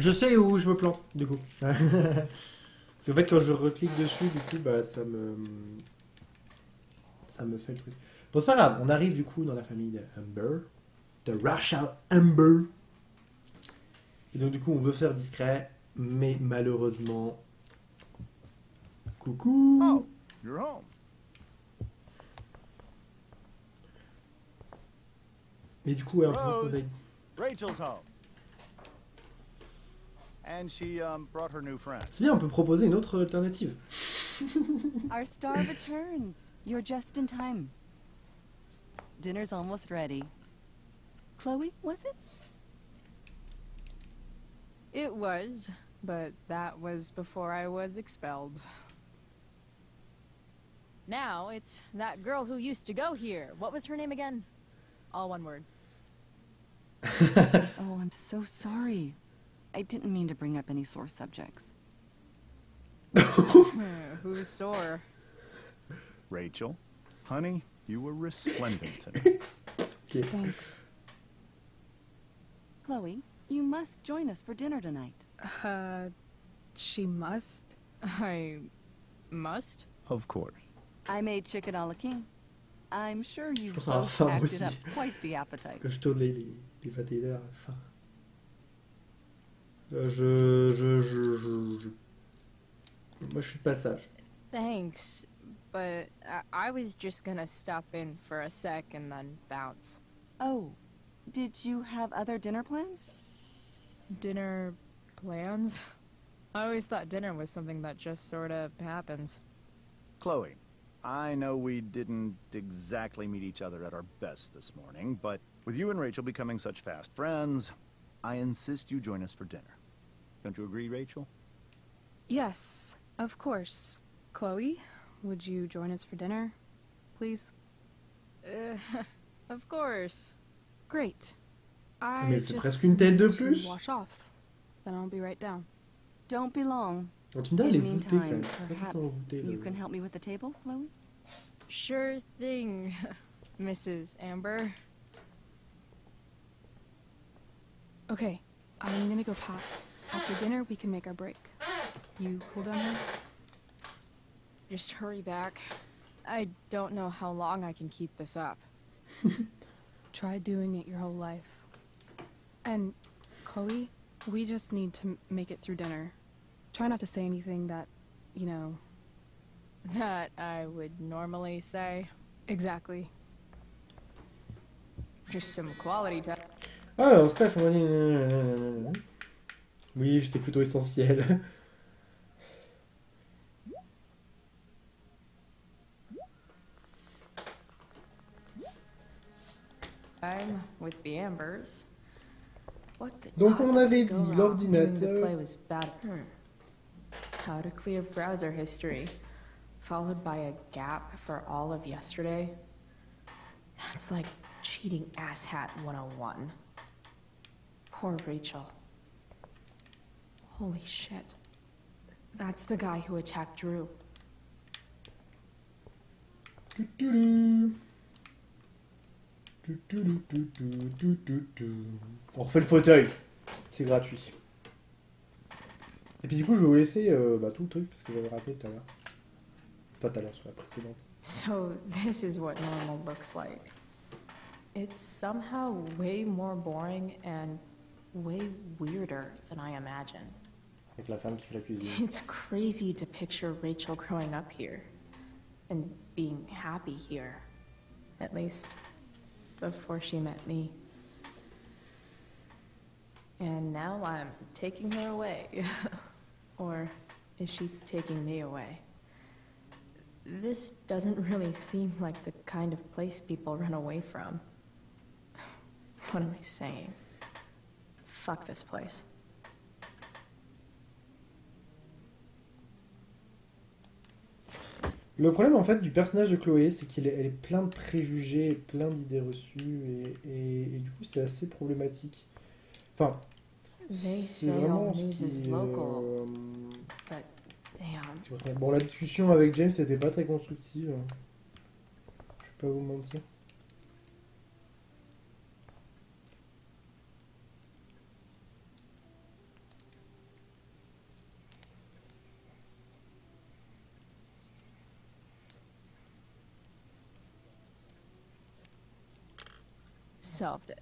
Je sais où je me plante, du coup. Parce qu'en fait, quand je reclique dessus, du coup, bah, ça me. Ça me fait le truc. Bon, c'est pas grave, on arrive du coup dans la famille de Amber. De Rachel Amber. Et donc, du coup, on veut faire discret, mais malheureusement. Coucou Oh, you're home. Et du coup, ouais, on Rose. Rachel's home. And she um, brought her new friend. C'est bien, on peut proposer une autre alternative. Our star returns. You're just in time. Dinner's almost ready. Chloe, was it? It was, but that was before I was expelled. Now it's that girl who used to go here. What was her name again? All one word. Oh, I'm so sorry. I didn't mean to bring up any sore subjects. Hmm, Who's sore? Rachel, honey, you were resplendent tonight. Ok. Thanks. Chloe, you must join us for dinner tonight. Uh, she must? I must? of course. I made chicken a la king. I'm sure you pense avoir both faim, moi acted aussi. up quite the appetite. Quand je tourne les, les, les pâtés là, enfin. Je, je, je, je, je- Moi, je suis de passage. Thanks, but I, I was just gonna stop in for a sec and then bounce. Oh, did you have other dinner plans? Dinner plans? I always thought dinner was something that just sort of happens. Chloe, I know we didn't exactly meet each other at our best this morning, but with you and Rachel becoming such fast friends, I insist you join us for dinner. Don't you agree, Rachel? Yes, of course. Chloe, would you join us for dinner, please? Uh, of course. Great. I Mais c'est just presque une tête de need to plus. Wash off. Then I'll be right down. Don't be long. Donc, tu me elle In est the voûtée quand meantime, même. Pas tout le temps perhaps you can help me with the table, Chloe? Sure thing, Mrs. Amber. Okay, I'm gonna go pack. After dinner, we can make our break. You cool down here? Just hurry back. I don't know how long I can keep this up. Try doing it your whole life. And, Chloe, we just need to make it through dinner. Try not to say anything that, you know, that I would normally say. Exactly. Just some quality time. Oh, alors, Oui, j'étais plutôt essentiel. I'm with the Ambers. What could Donc, on avait dit l'ordinateur. play was bad. Hmm. How to clear browser history, followed by a gap for all of yesterday. That's like cheating asshat 101. Poor Rachel. Holy shit. That's the guy who attacked Drew. On refait le fauteuil. C'est gratuit. Et puis du coup, je vais vous laisser euh, bah, tout le truc parce que j'avais raté tout à l'heure. Pas tout à l'heure, sur la précédente. So, this is what normal looks like. It's somehow way more boring and way weirder than I imagined. Avec la femme qui fait la cuisine. It's crazy to picture Rachel growing up here and being happy here. At least, before she met me. And now I'm taking her away. or is she taking me away? This doesn't really seem like the kind of place people run away from. What am I saying? Fuck this place. Le problème en fait du personnage de Chloé, c'est qu'elle est, est plein de préjugés, plein d'idées reçues, et, et- et du coup c'est assez problématique. Enfin, c'est vraiment ce qui, euh. Bon, la discussion avec James n'était pas très constructive. Je vais pas vous mentir. Solved it.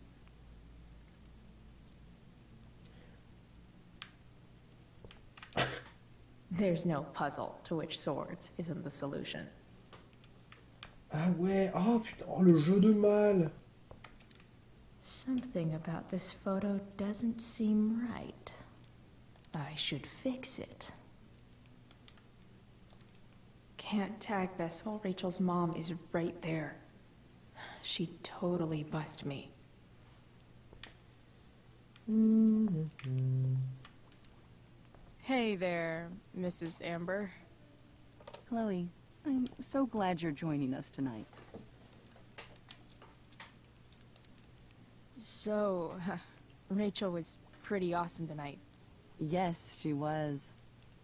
There's no puzzle to which swords isn't the solution. Ah ouais, oh putain, oh le jeu de mal. Something about this photo doesn't seem right. I should fix it. Can't tag this. Whole Rachel's mom is right there. She totally bust me. Hey there, Mrs. Amber. Chloe, I'm so glad you're joining us tonight. So, Rachel was pretty awesome tonight. Yes, she was.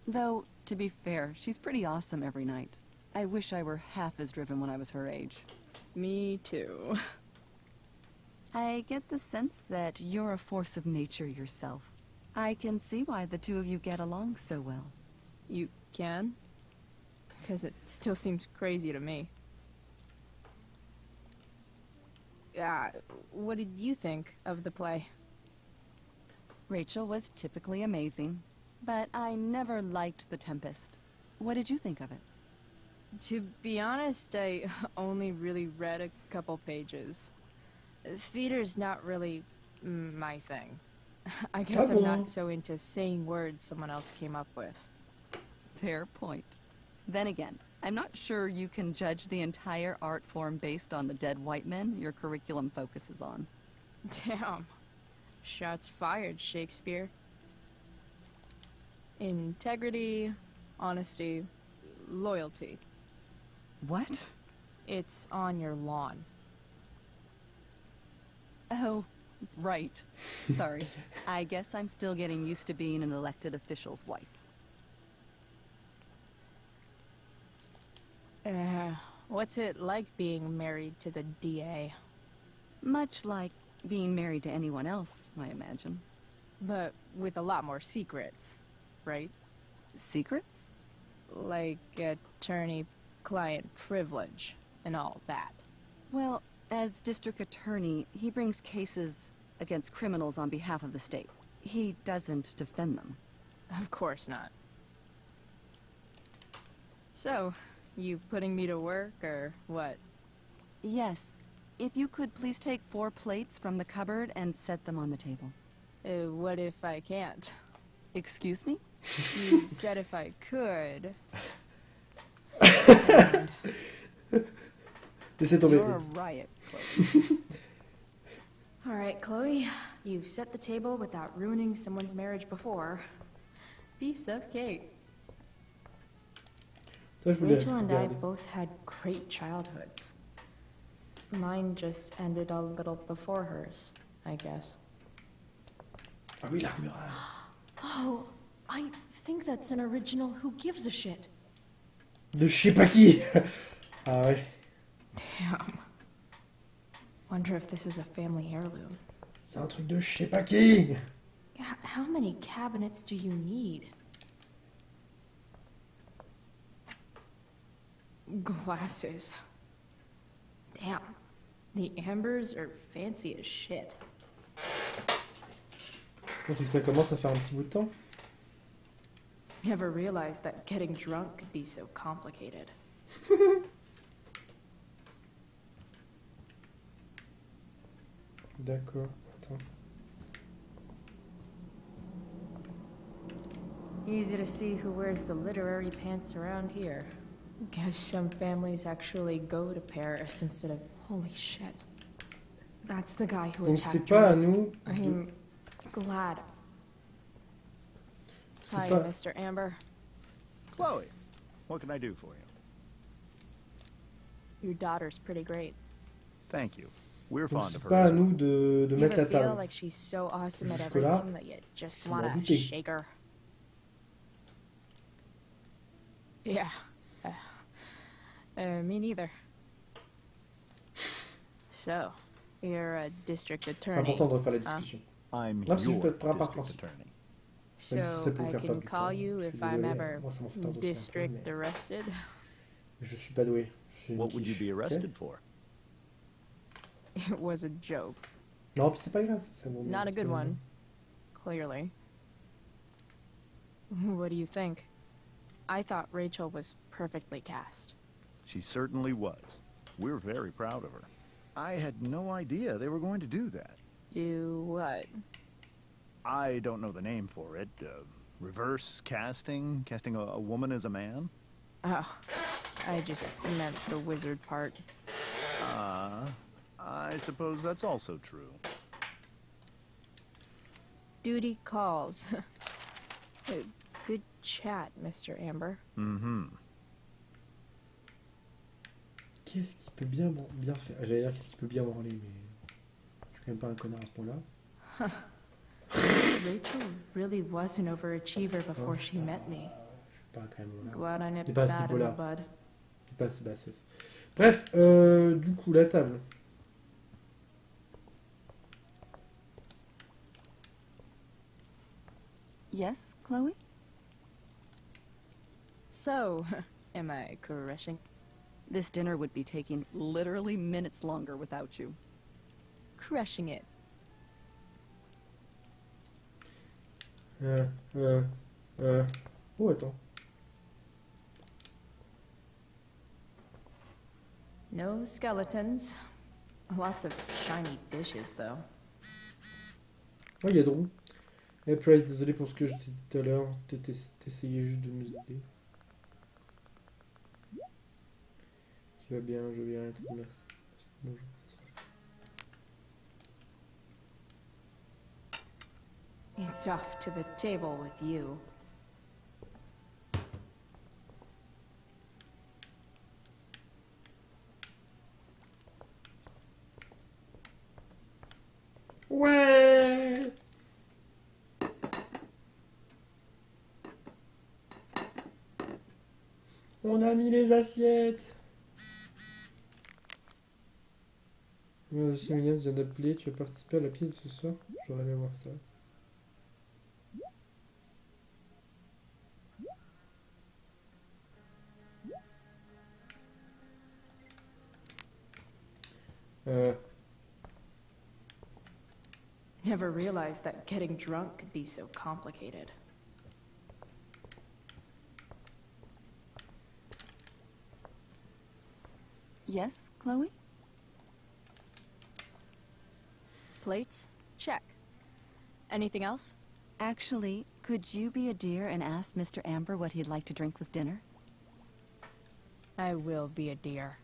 Though, to be fair, she's pretty awesome every night. I wish I were half as driven when I was her age. Me too. I get the sense that you're a force of nature yourself. I can see why the two of you get along so well. You can? Because it still seems crazy to me. Yeah, what did you think of the play? Rachel was typically amazing, but I never liked The Tempest. What did you think of it? To be honest, I only really read a couple pages. Theater's not really my thing. I guess I'm not so into saying words someone else came up with. Fair point. Then again, I'm not sure you can judge the entire art form based on the dead white men your curriculum focuses on. Damn. Shots fired, Shakespeare. Integrity, honesty, loyalty. What? It's on your lawn. Oh, right. Sorry. I guess I'm still getting used to being an elected official's wife. Uh, what's it like being married to the DA? Much like being married to anyone else, I imagine. But with a lot more secrets, right? Secrets? Like attorney-client privilege and all that. Well, as district attorney, he brings cases against criminals on behalf of the state. He doesn't defend them. Of course not. So, you putting me to work or what? Yes. If you could please take four plates from the cupboard and set them on the table. Uh, what if I can't? Excuse me? You said if I could. Laissez tomber. You're a riot, Chloe. All right, Chloe. You've set the table without ruining someone's marriage before. Piece of cake. Ça, je voulais Rachel and I both had great childhoods. Mine just ended a little before hers, I guess. Ah oui, l'armure. Oh, I think that's an original Who Gives a Shit. De je sais pas qui. ah ouais. Damn. Wonder if this is a family heirloom. C'est un truc de je sais pas qui. How many cabinets do you need? Glasses. Damn. The ambers are fancy as shit. Bon, c'est que ça commence à faire un petit bout de temps. Never realized that getting drunk could be so complicated. D'accord. Attends. Easy to see who wears the literary pants around here. Guess some families actually go to Paris instead of. Holy shit. That's the guy who Donc c'est attacked pas à nous. I'm glad. C'est Hi. Mr. Amber. Chloe, what can I do for you? Your daughter's pretty great. Thank you. We're Donc fond c'est of her. pas à as well. nous de, de You mettre la feel table. like she's so awesome at Jusque-là, everything that you just want to doutais. shake her? Yeah. Uh, uh, me neither. So, you're a district C'est attorney. important de refaire la Huh? discussion. I'm Là, your peux être par district attorney. Même si ça So I can call you if I'm ever moi, ça m'en fait perdre aussi un peu, district arrested. mais je suis pas doué. What would you quiche, be ok arrested for? It was a joke. Non, puis c'est pas grave. c'est bon, Not a good bon. one. Clearly. What do you think? I thought Rachel was perfectly cast. She certainly was. We're very proud of her. I had no idea they were going to do that. Do what? I don't know the name for it. Uh, reverse casting? Casting a, a woman as a man? Oh, I just meant the wizard part. Uh, I suppose that's also true. Duty calls. Good chat, Mr. Amber. Mm-hmm. Qu'est-ce qui peut bien, bien faire J'allais dire qu'est-ce qui peut bien branler, mais je suis quand même pas un connard à ce point-là. Rachel really was an overachiever oh, before Oh, she met me. Je suis pas quand même là. Glad I nipped pas à ce that in the bud. C'est pas c'est bassesse. Bref, euh, du coup, la table. Yes, Chloe? So, am I crushing? This dinner would be taking literally minutes longer without you. Crushing it. Euh, euh, euh. Oh, attends. No skeletons. Lots of shiny dishes, though. Oh, il y a Drew. Eh, Price, désolé pour ce que je t'ai dit tout à l'heure. T'essayais juste de nous aider. Qui va bien, je tout, merci. Bonjour, ça sera- It's off to the table with you. Ouais On a mis les assiettes Monsieur Williams vient d'appeler, tu vas participer à la pièce de ce soir? J'aurais aimé voir ça. Euh, Never realized that getting drunk could be so complicated. Yes, Chloe? Plates? Check. Anything else? Actually, could you be a dear and ask Mr. Amber what he'd like to drink with dinner? I will be a dear.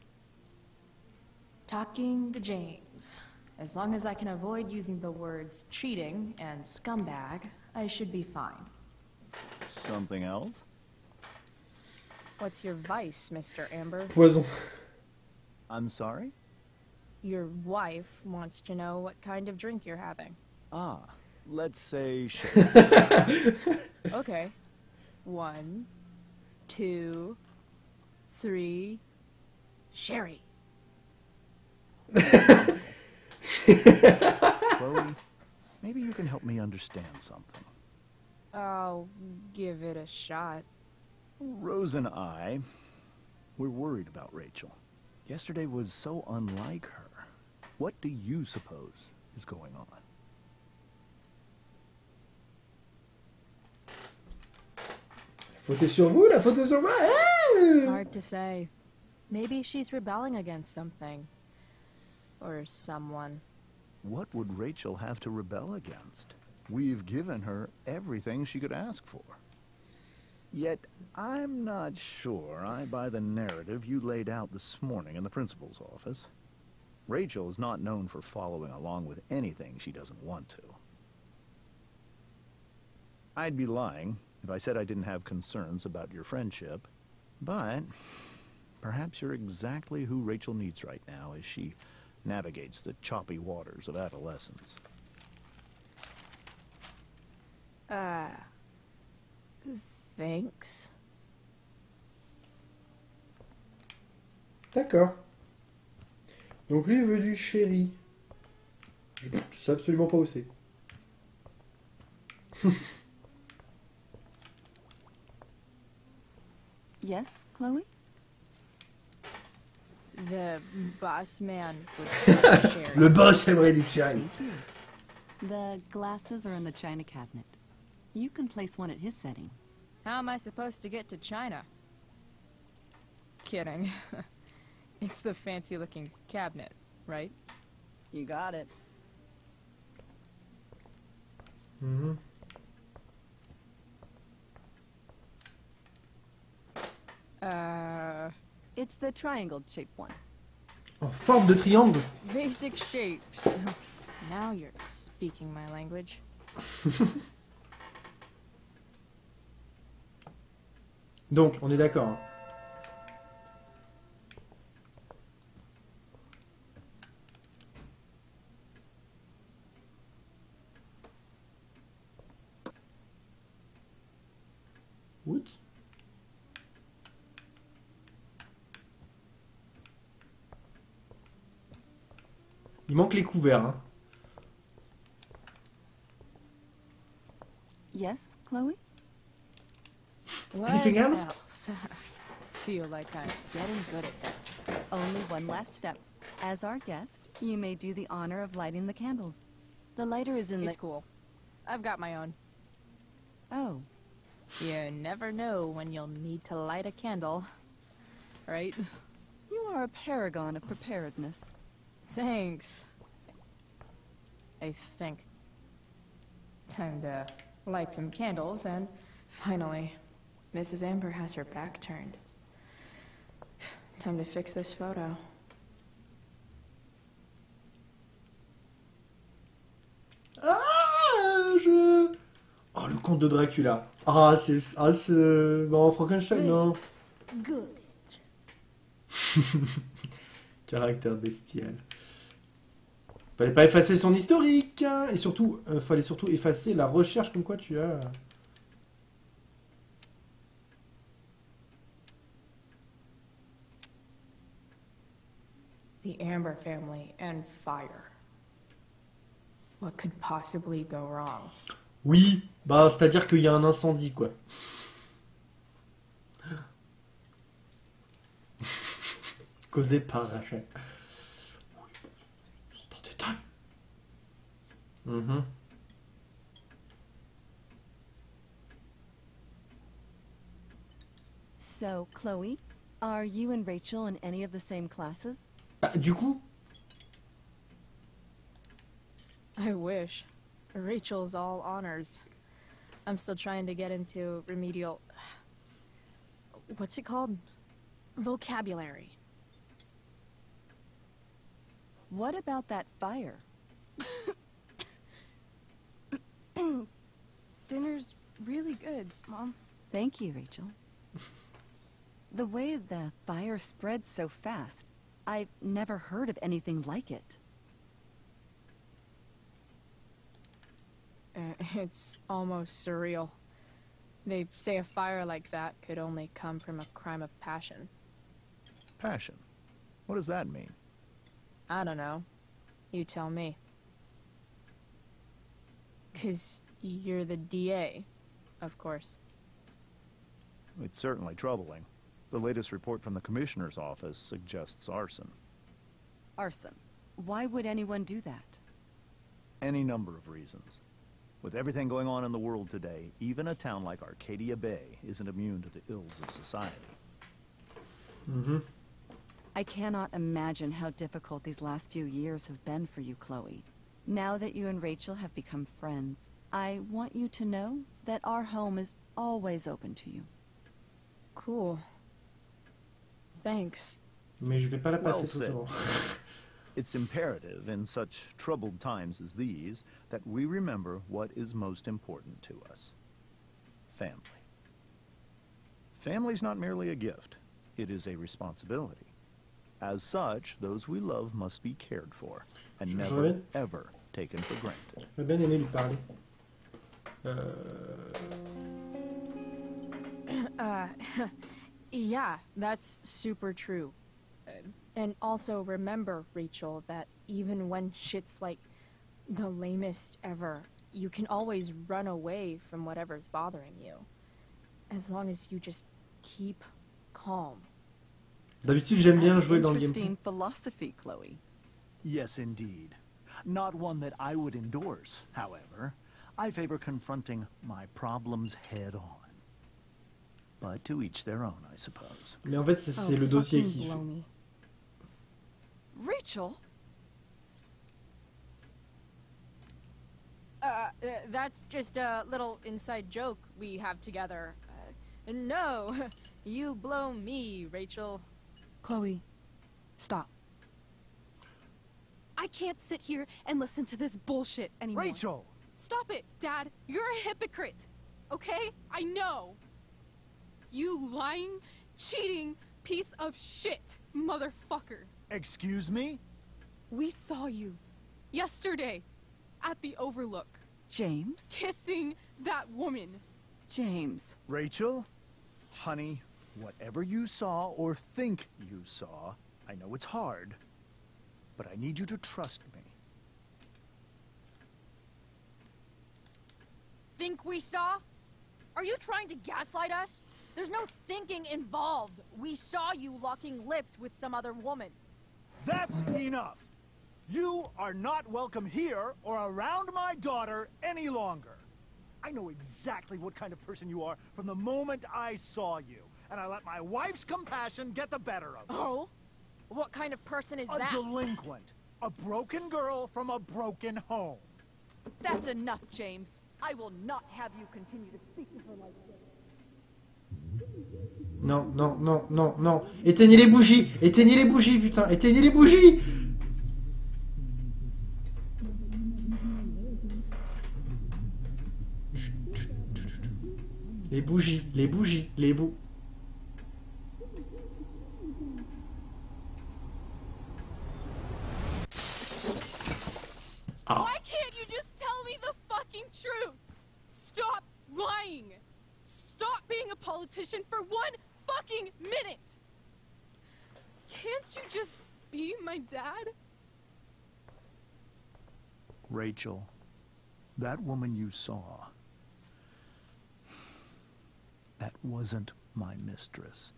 Talking to James. As long as I can avoid using the words cheating and scumbag, I should be fine. Something else? What's your vice, Mr. Amber? poison. I'm sorry? Your wife wants to know what kind of drink you're having. Ah, let's say sh- Okay. One, two, three. Sherry. Chloe, maybe you can help me understand something. I'll give it a shot. Rose and I, we're worried about Rachel. Yesterday was so unlike her. What do you suppose is going on? Faute est sur vous, la faute est sur moi Hard to say. Maybe she's rebelling against something. Or someone. What would Rachel have to rebel against? We've given her everything she could ask for. Yet, I'm not sure I buy the narrative you laid out this morning in the principal's office. Rachel is not known for following along with anything she doesn't want to. I'd be lying if I said I didn't have concerns about your friendship, but perhaps you're exactly who Rachel needs right now as she navigates the choppy waters of adolescence. Uh. Thanks. D'accord. Donc lui veut du chéri. Je je sais absolument pas où c'est. Yes, Chloe? The boss man. Le boss aimerait du cherry. Thank you. The glasses are in the china cabinet. You can place one at his setting. How am I supposed to get to China? Kidding. it's the fancy looking cabinet, right? You got it. Mhm. Uh, It's the triangle-shaped one. En forme de triangle. basic shapes. now you're speaking my language. Donc, on est d'accord. hein. Il manque les couverts. Hein. Yes, Chloe? What Anything else? else? Feel like I'm getting good at this. Only one last step. As our guest, you may do the honor of lighting the candles. The lighter is in It's the... cool. I've got my own. Oh, You never know when you'll need to light a candle. Right? you are a paragon of preparedness. Thanks. I think. Time to light some candles, and finally, Mrs. Amber has her back turned. Time to fix this photo. Ah, je... Oh, le conte de Dracula. Ah, c'est... Ah, c'est... Bon, Frankenstein, non Good. Caractère bestial. Fallait pas effacer son historique hein. Et surtout, euh, fallait surtout effacer la recherche comme quoi tu as... The Amber family and fire. What could possibly go wrong? Oui, bah, c'est-à-dire qu'il y a un incendie, quoi. Causé par Rachel. Mhm. So, Chloe, are you and Rachel in any of the same classes? Bah, du coup, I wish. Rachel's all honors. I'm still trying to get into remedial. What's it called? Vocabulary. What about that fire? Dinner's really good, Mom. Thank you, Rachel. the way the fire spreads so fast, I've never heard of anything like it. Uh, It's almost surreal. They say a fire like that could only come from a crime of passion. Passion. What does that mean? I don't know. You tell me. Cause you're the DA, of course. It's certainly troubling. The latest report from the Commissioner's office suggests arson. Arson. Why would anyone do that? Any number of reasons. With everything going on in the world today, even a town like Arcadia Bay isn't immune to the ills of society. Mm mhm. I cannot imagine how difficult these last few years have been for you, Chloe. Now that you and Rachel have become friends, I want you to know that our home is always open to you. Cool. Thanks. mais je vais pas la Well passer tout said. It's imperative in such troubled times as these that we remember what is most important to us. Family. Family's not merely a gift, it is a responsibility. As such, those we love must be cared for and never, ever taken for granted. J'aurais bien aimé lui parler. Euh... Uh, yeah, that's super true. Uh, and also remember, Rachel, that even when shit's like the lamest ever, you can always run away from whatever's bothering you. As long as you just keep calm. D'habitude, j'aime bien An jouer dans le gameplay. Interesting philosophy, Chloe. Yes, indeed. Not one that I would endorse, however. I favor confronting my problems head on. But to each their own, I suppose. Mais en fait, c'est Oh, le dossier qui. blow. Rachel? Uh, uh, that's just a little inside joke we have together. Uh, no, you blow me, Rachel. Chloe, stop. I can't sit here and listen to this bullshit anymore. Rachel! Stop it, Dad. You're a hypocrite. Okay? I know. You lying, cheating piece of shit, motherfucker. Excuse me? We saw you yesterday at the Overlook James? kissing that woman. James. Rachel? Honey, whatever you saw or think you saw, I know it's hard, but I need you to trust me. Think we saw? Are you trying to gaslight us? There's no thinking involved. We saw you locking lips with some other woman. That's enough! You are not welcome here or around my daughter any longer. I know exactly what kind of person you are from the moment I saw you, and I let my wife's compassion get the better of me. Oh? What kind of person is A that? delinquent. A broken girl from a broken home. That's enough, James. Non, non, non, non, non. Éteignez les bougies Éteignez les bougies, putain Éteignez les bougies. Les bougies, les bougies, les bou... Rachel, that woman you saw, that wasn't my mistress.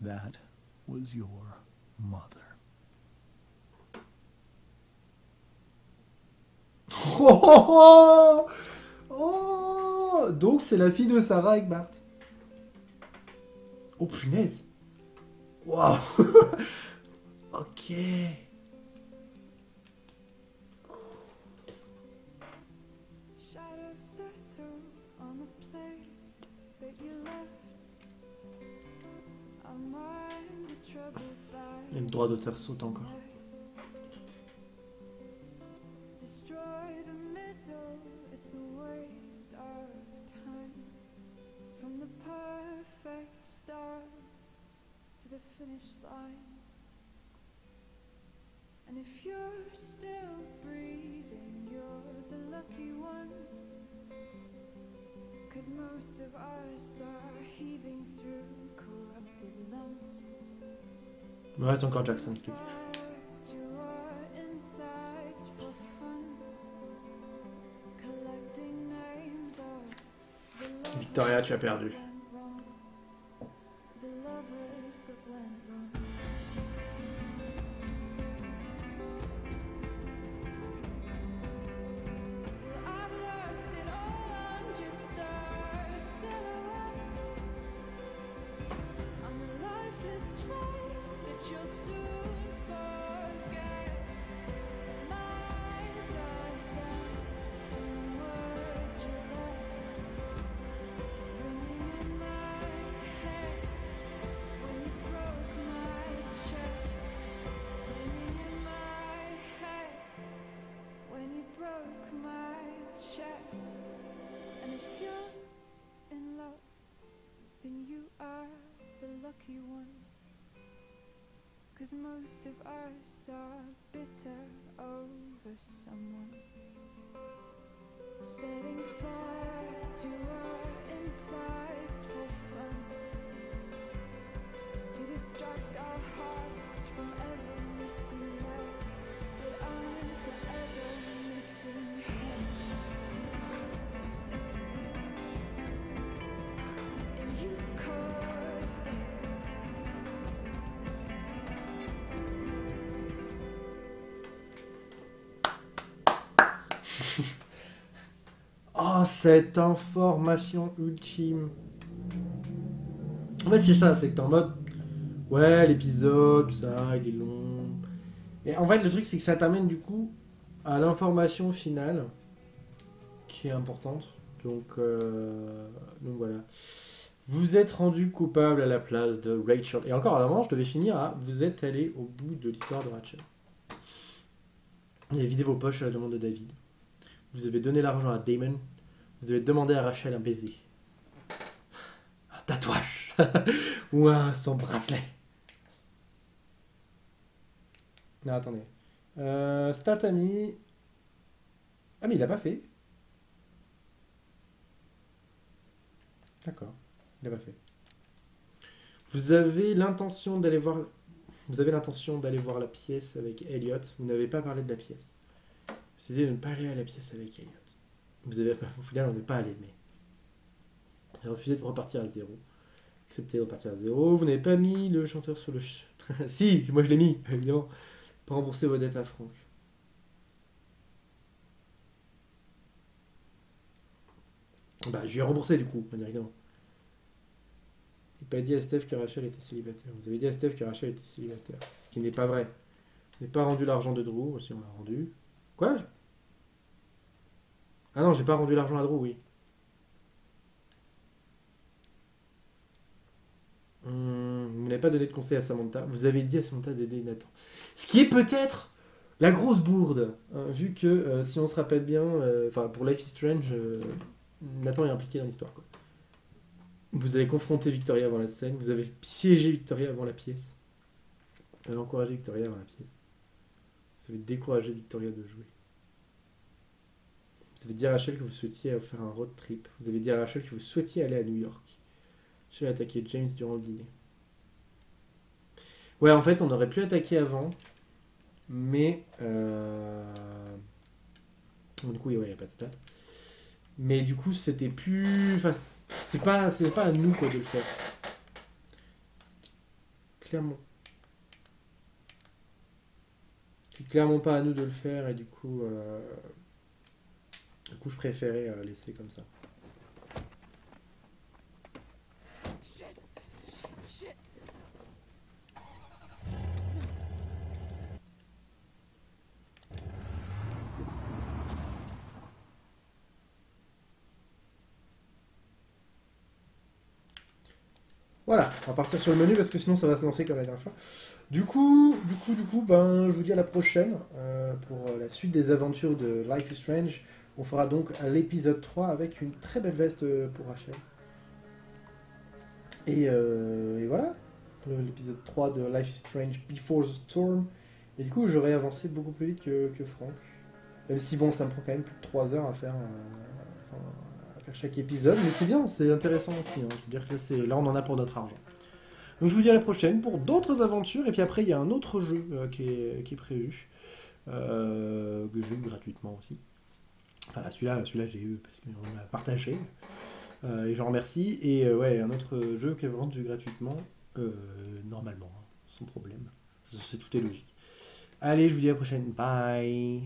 That was your mother. Oh, oh, oh Oh Donc c'est la fille de Sarah avec Bart. Oh punaise Waouh Ok. The lucky ones. Cause most of us are heaving through corrupted lungs. Il me reste encore Jackson qui Fire to our insides for fun. Collecting names of the lovers Victoria, tu as perdu. Cause most of us are bitter over someone. Setting fire to our insides for fun. To distract our hearts from ever missing cette information ultime. En fait, c'est ça, c'est que t'es en mode. Ouais, l'épisode, tout ça, il est long. Et en fait, le truc, c'est que ça t'amène du coup à l'information finale qui est importante. Donc, euh, donc voilà. Vous êtes rendu coupable à la place de Rachel. Et encore avant, je devais finir à vous êtes allé au bout de l'histoire de Rachel. Vous avez vidé vos poches à la demande de David. Vous avez donné l'argent à Damon. Vous avez demandé à Rachel un baiser. Un tatouage. Ou un son bracelet. Non, attendez. Euh, Stat ami. Ah, mais il l'a pas fait. D'accord. Il l'a pas fait. Vous avez l'intention d'aller voir. Vous avez l'intention d'aller voir la pièce avec Elliot. Vous n'avez pas parlé de la pièce. Vous avez de ne pas aller à la pièce avec Elliot. Vous avez. Au final, on n'est pas allé, mais. Avez refusé de repartir à zéro. Accepté de repartir à zéro. Vous n'avez pas mis le chanteur sur le. ch- si, moi je l'ai mis, évidemment. Pour rembourser vos dettes à Franck. Bah, je lui ai remboursé du coup, indirectement. J'ai pas dit à Steph que Rachel était célibataire. Vous avez dit à Steph que Rachel était célibataire. Ce qui n'est pas vrai. Vous n'avez pas rendu l'argent de Drew, si on l'a rendu. Quoi? Ah non, j'ai pas rendu l'argent à Drew, oui. Hum, vous n'avez pas donné de conseil à Samantha. Vous avez dit à Samantha d'aider Nathan. Ce qui est peut-être la grosse bourde, hein, vu que euh, si on se rappelle bien, euh, enfin pour Life is Strange, euh, Nathan est impliqué dans l'histoire. Vous avez confronté Victoria avant la scène, vous avez piégé Victoria avant la pièce. Vous avez encouragé Victoria avant la pièce. Vous avez découragé Victoria de jouer. Vous avez dit à Rachel que vous souhaitiez faire un road trip. Vous avez dit à Rachel que vous souhaitiez aller à New York. J'ai attaqué James durant le dîner. Ouais, en fait, on aurait pu attaquer avant, mais euh... du coup, il n'y a pas de stats. Mais du coup, c'était plus. Enfin, c'est pas, pas à nous quoi de le faire. Clairement. C'est clairement pas à nous de le faire et du coup, euh, du coup, je préférais euh, laisser comme ça. Voilà, on va partir sur le menu parce que sinon ça va se lancer comme la dernière fois. Du coup, du coup, du coup, ben, je vous dis à la prochaine euh, pour la suite des aventures de Life is Strange. On fera donc l'épisode 3 avec une très belle veste euh, pour Rachel. Et, euh, voilà, l'épisode 3 de Life is Strange Before the Storm. Et du coup, j'aurais avancé beaucoup plus vite que, que Franck. Même si bon, ça me prend quand même plus de 3 heures à faire, euh, à faire chaque épisode. Mais c'est bien, c'est intéressant aussi. hein. Je veux dire que là, on en a pour notre argent. Donc je vous dis à la prochaine pour d'autres aventures. Et puis après, il y a un autre jeu euh, qui, est, qui est prévu. que j'ai eu gratuitement aussi. Enfin, celui-là, celui-là j'ai eu parce qu'on l'a partagé. Euh, et j'en remercie. Et euh, ouais, un autre jeu qui est vendu gratuitement. euh, normalement, hein, sans problème. C'est tout est logique. Allez, je vous dis à la prochaine. Bye